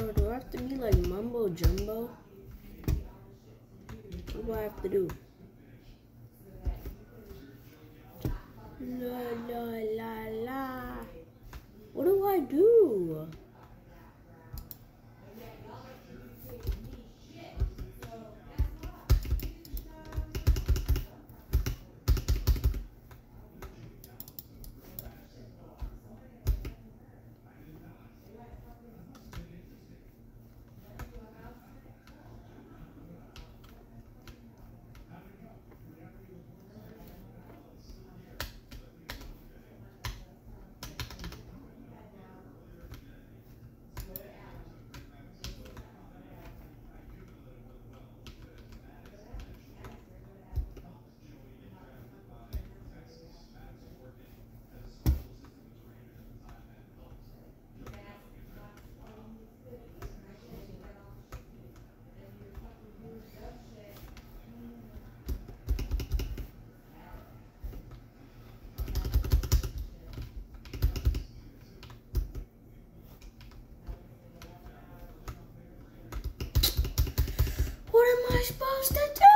Bro, do I have to be like mumbo jumbo? What do I have to do? La la la la. What do I do? What am I supposed to do?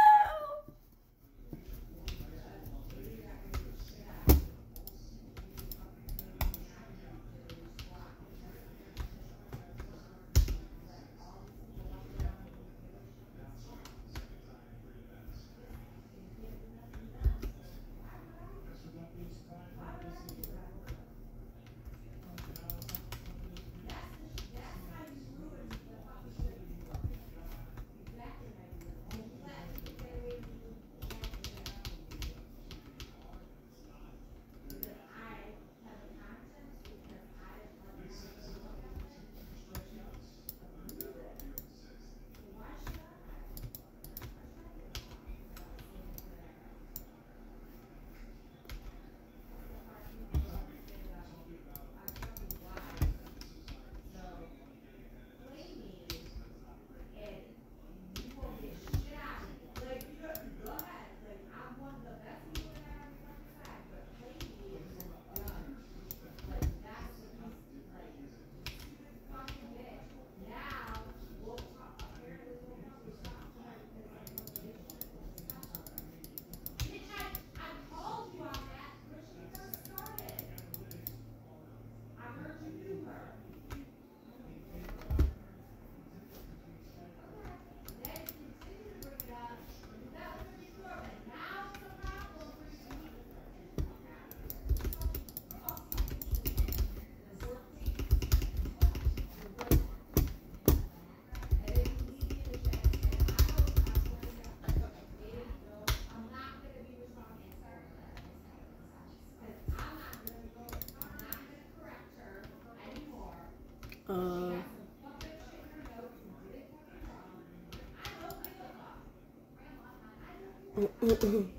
嗯嗯嗯。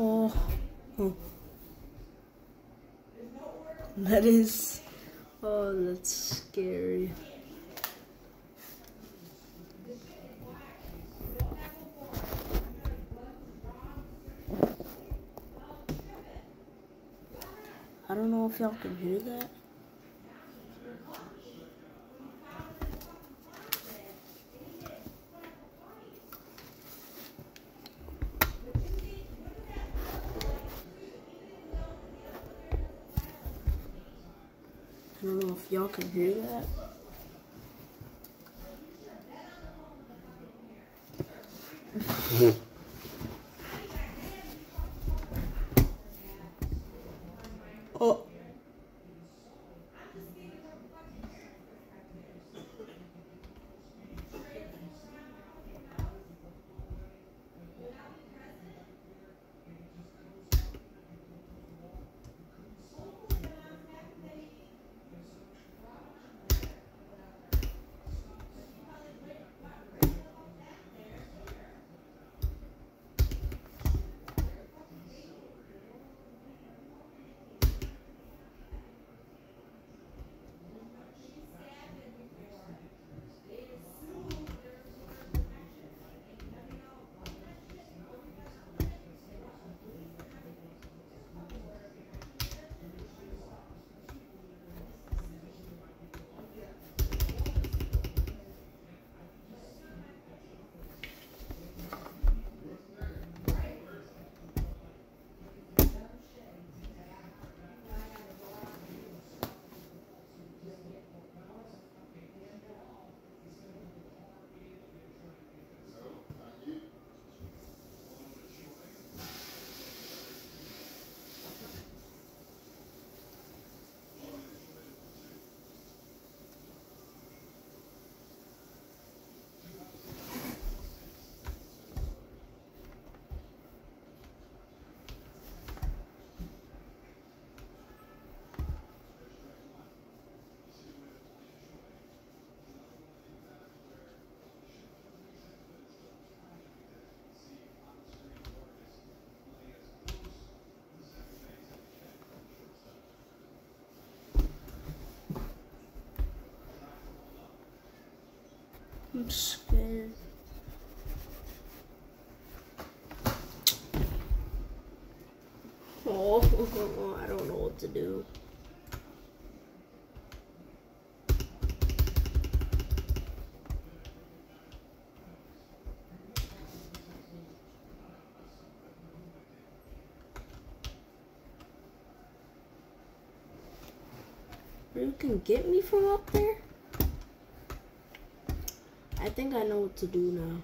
Oh. oh. That is. Oh, that's scary. I don't know if y'all can hear that. I'm scared. Oh, I don't know what to do. You can get me from up there? I think I know what to do now.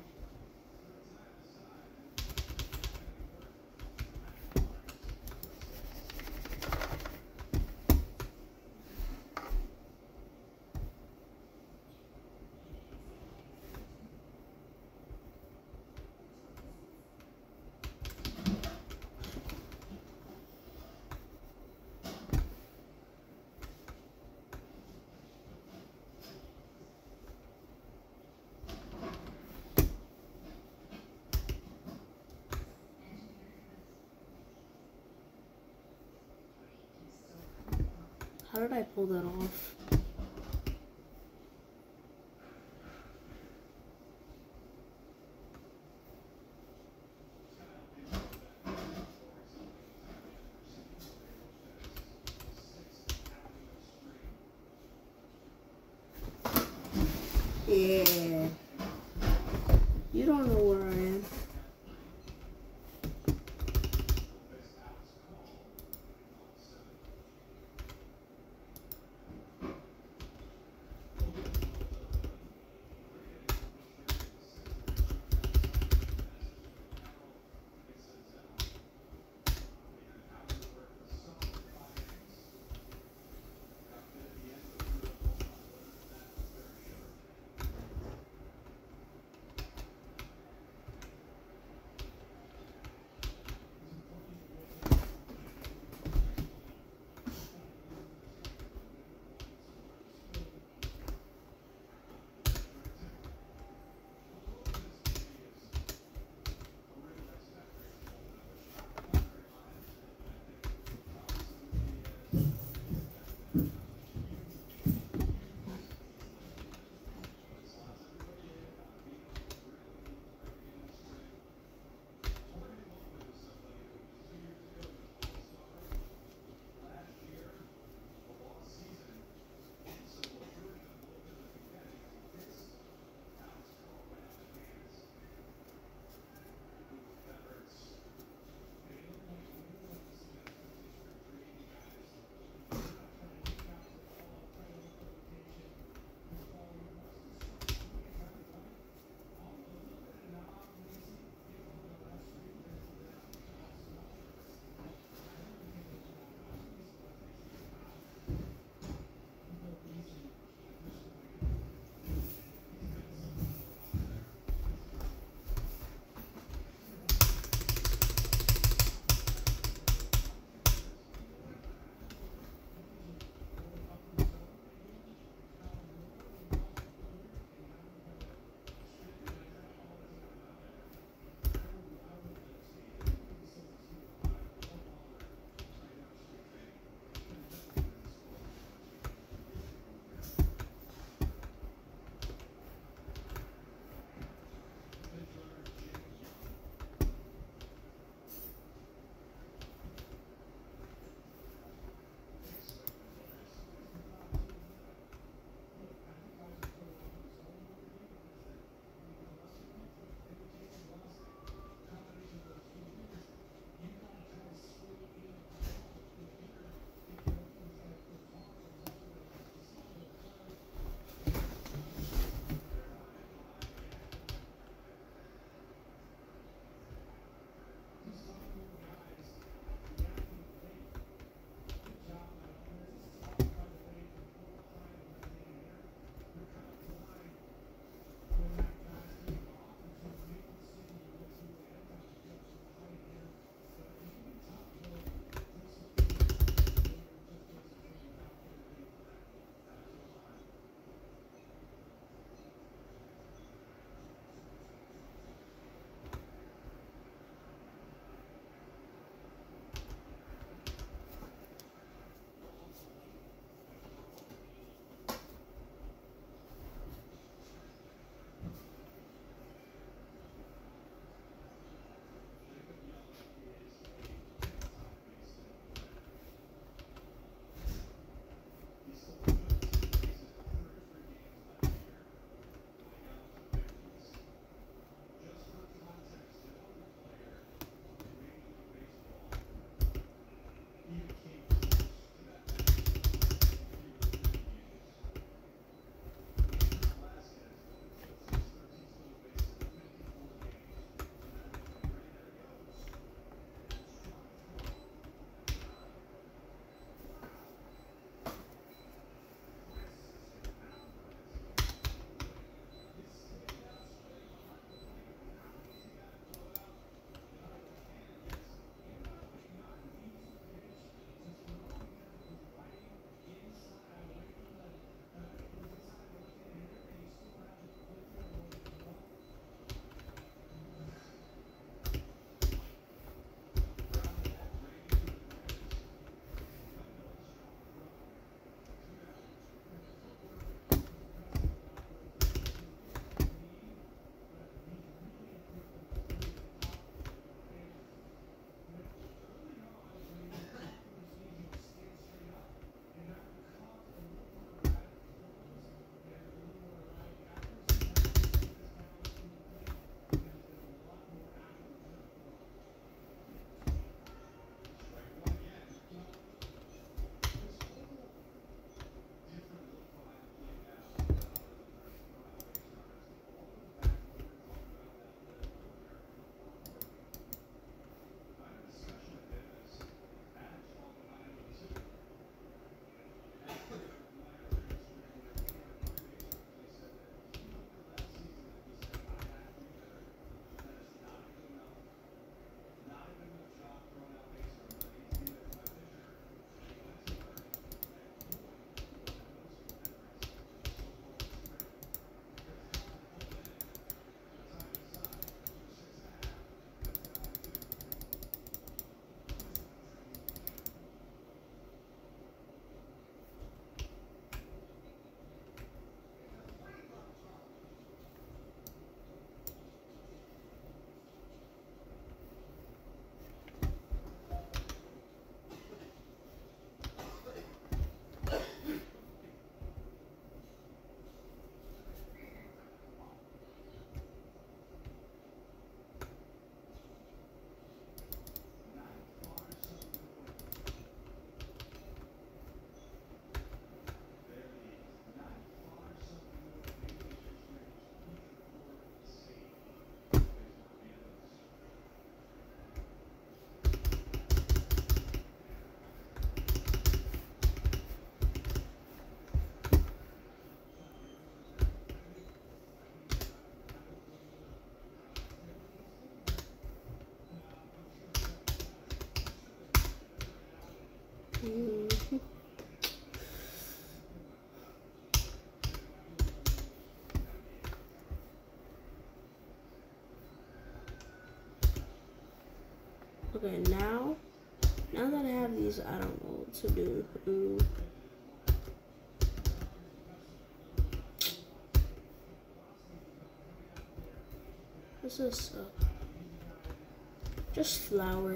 How did I pull that off? Okay, now, now that I have these, I don't know what to do. Ooh. This is uh, just flour.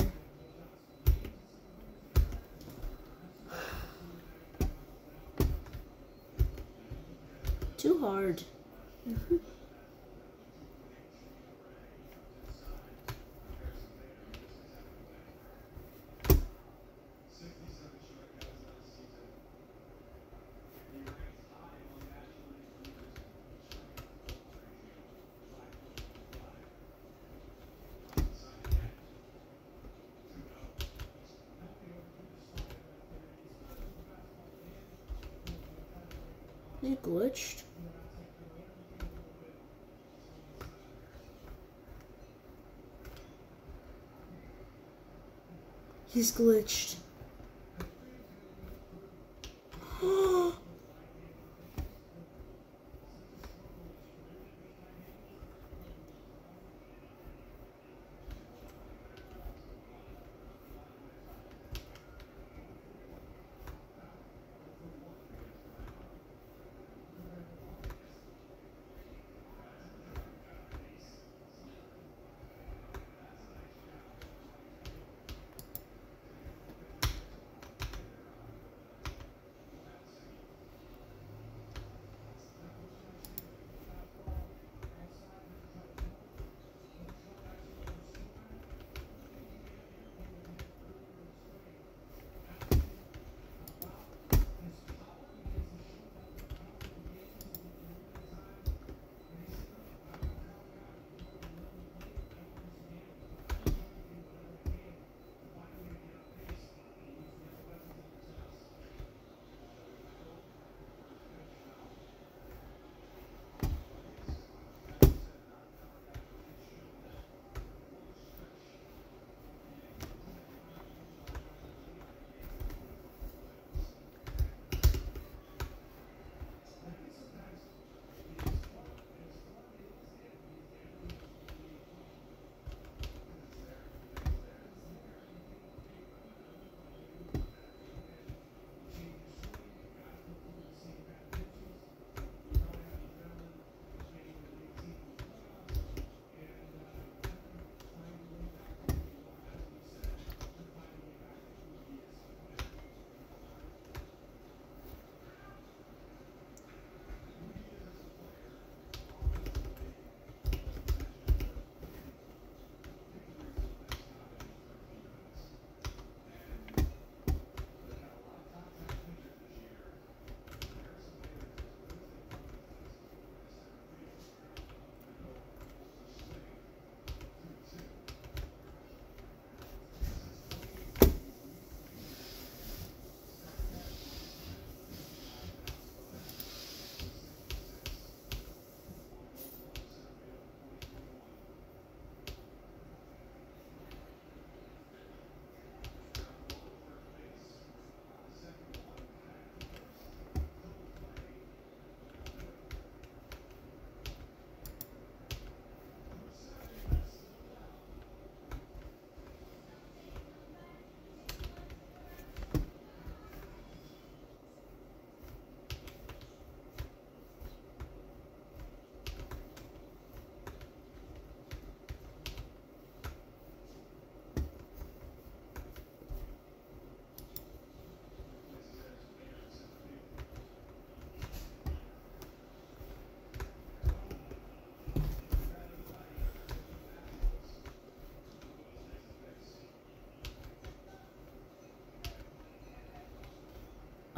Glitched? He's glitched.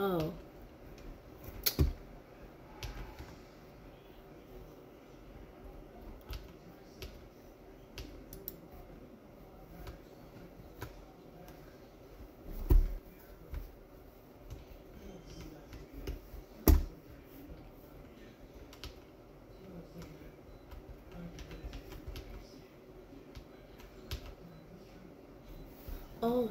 Oh. Oh,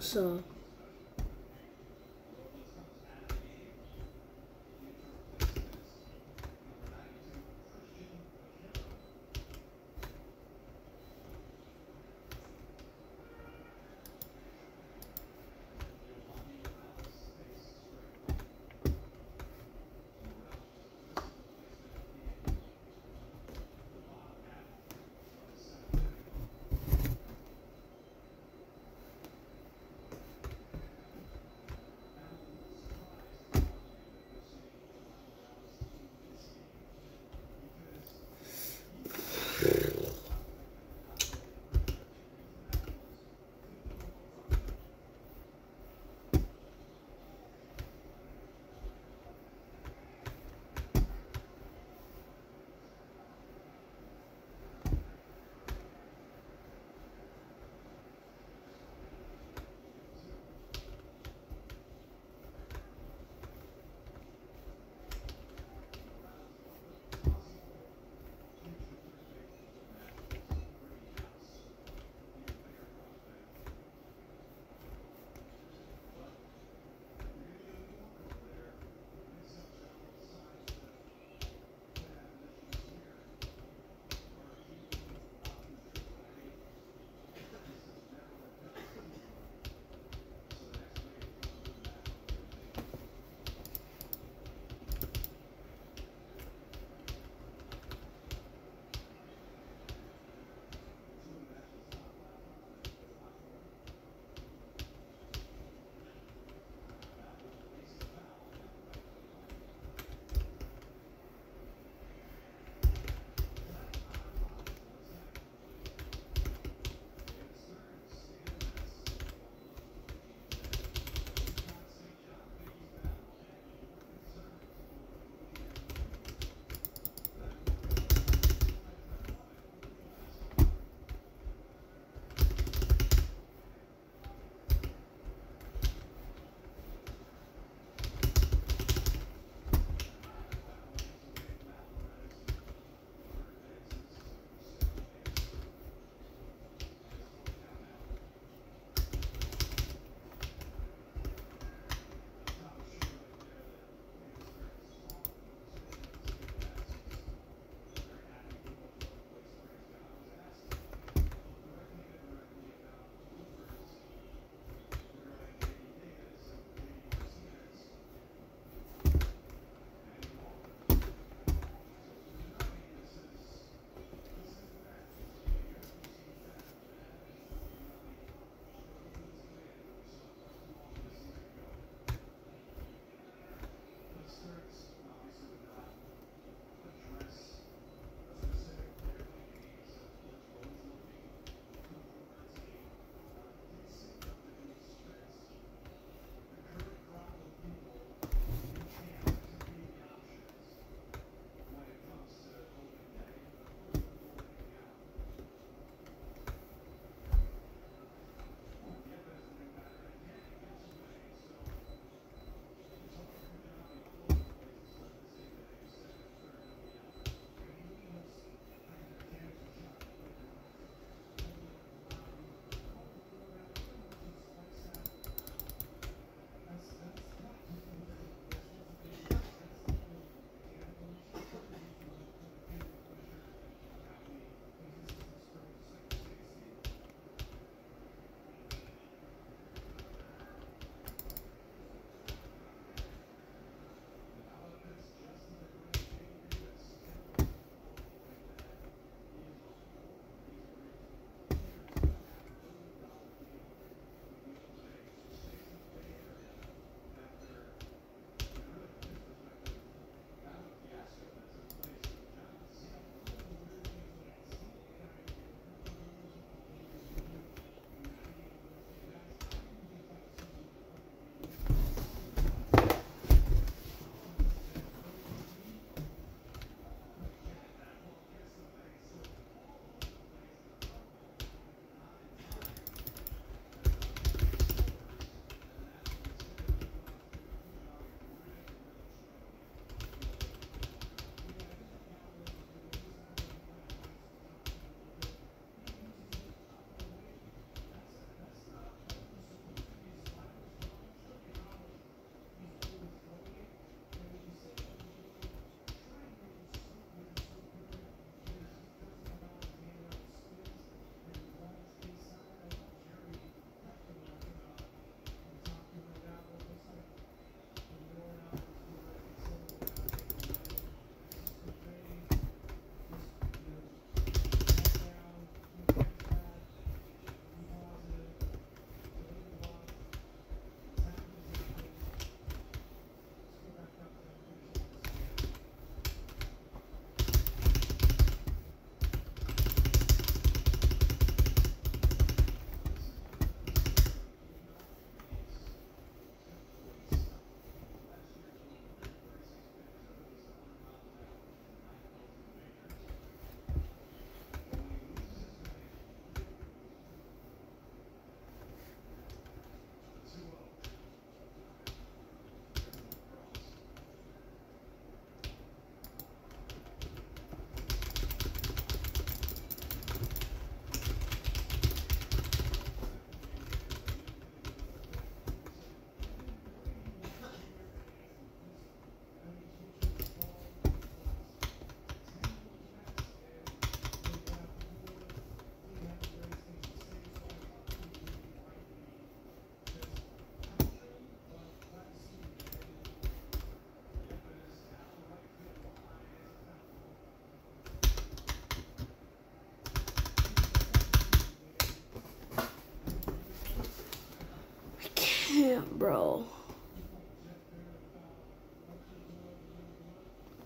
Damn, bro.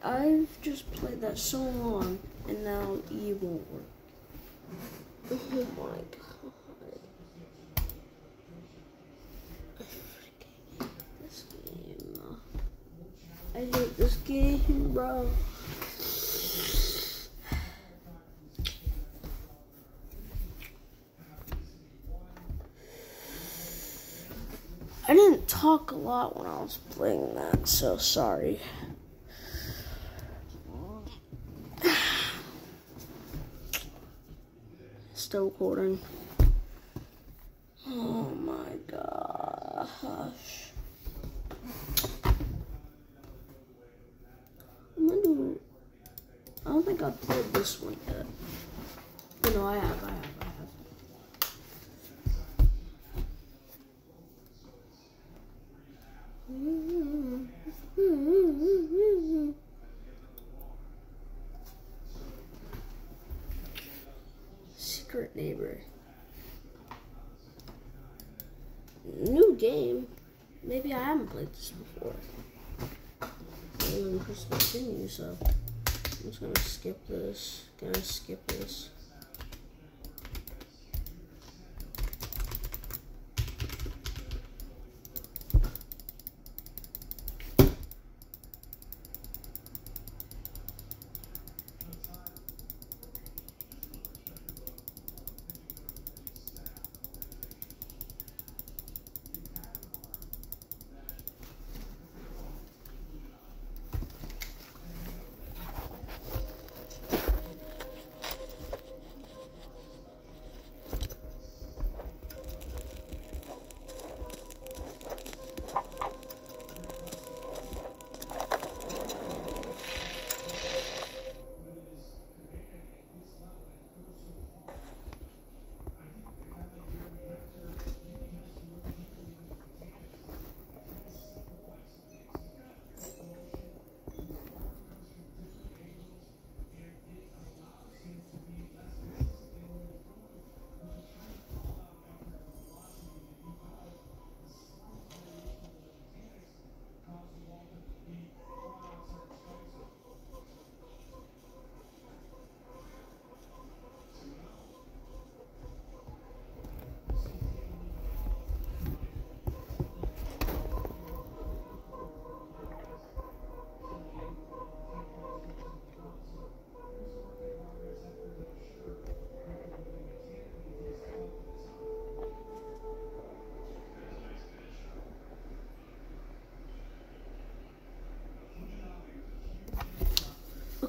I've just played that so long, and now E won't work. Oh my god. This game. I hate this game, bro. I didn't talk a lot when I was playing that, so sorry. Still recording. Oh my gosh. I'm gonna do. I don't think I've played this one yet. Oh, no, I have, I have, I have. Secret neighbor. New game. Maybe I haven't played this before. I'm gonna press continue, so I'm just gonna skip this. Gonna skip this.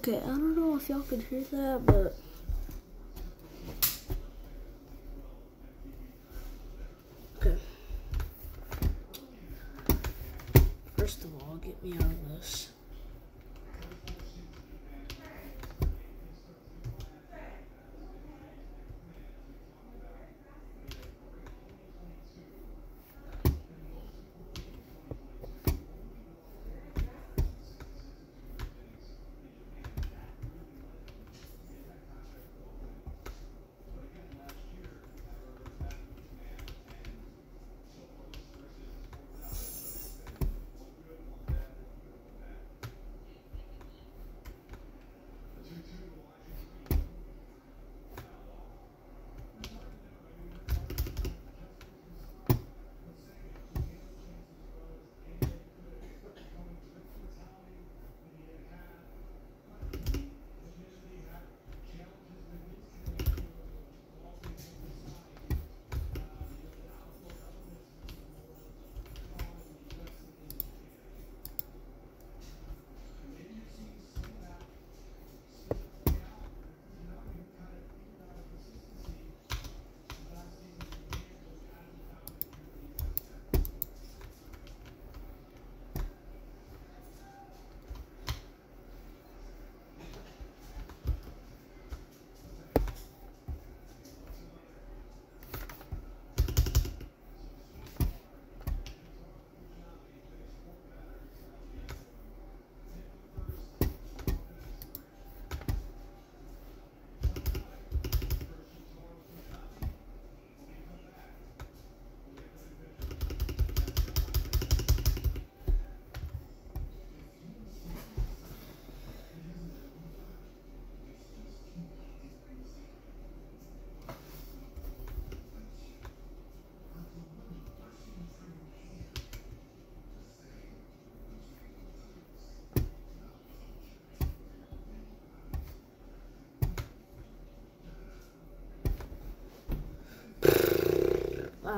Okay, I don't know if y'all could hear that, but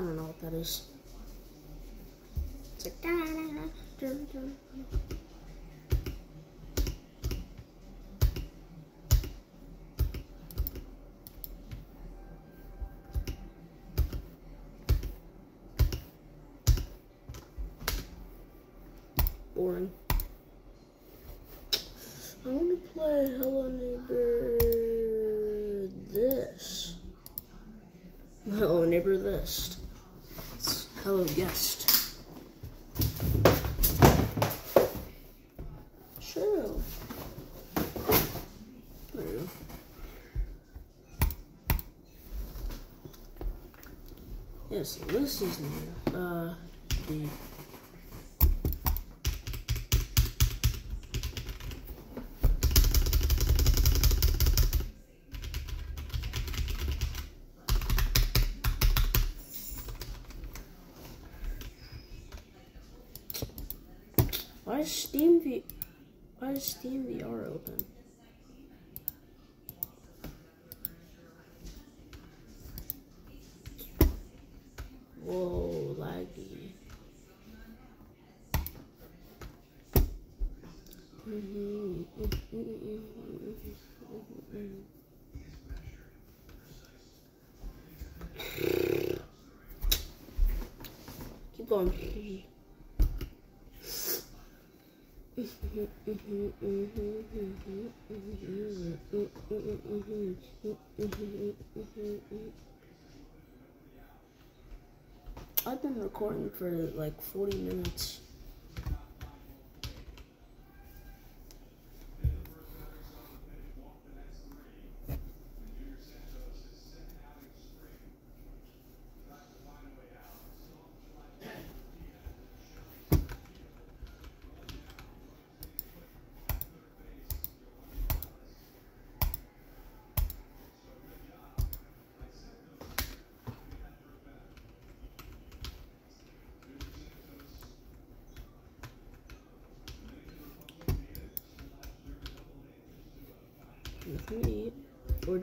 don't know what that is. Boring. I want to play Hello Neighbor this. Hello Neighbor this. Hello Guest. Sure. There you. Yes, this is new. Uh, the Open? Whoa, laggy. Keep going. I've been recording for like 40 minutes.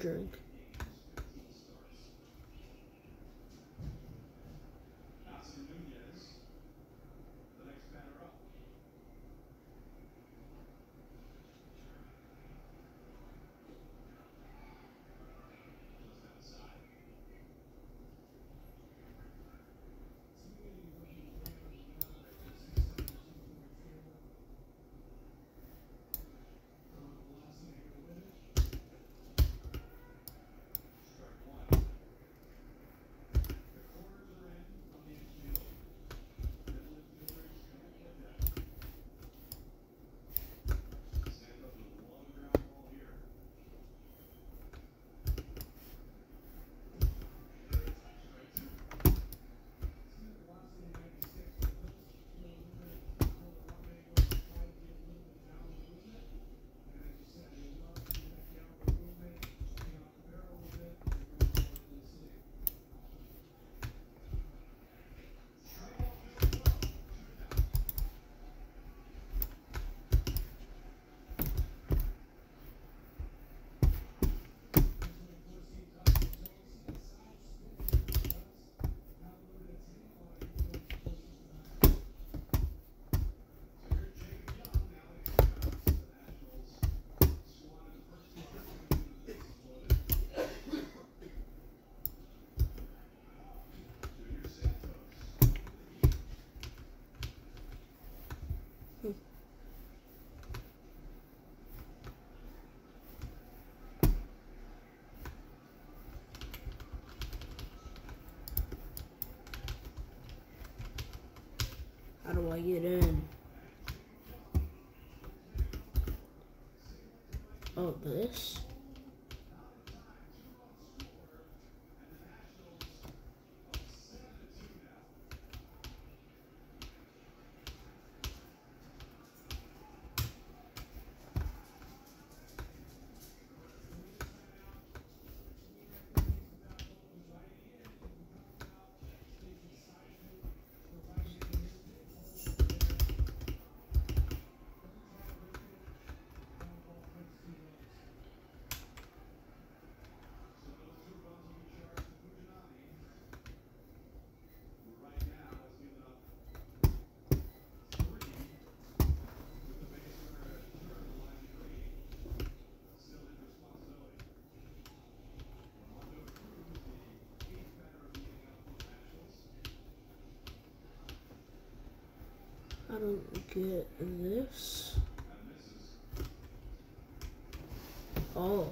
Drink. How do I get in? Oh, this? I don't get this. Oh.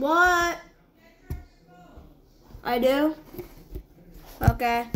What? I do? Okay.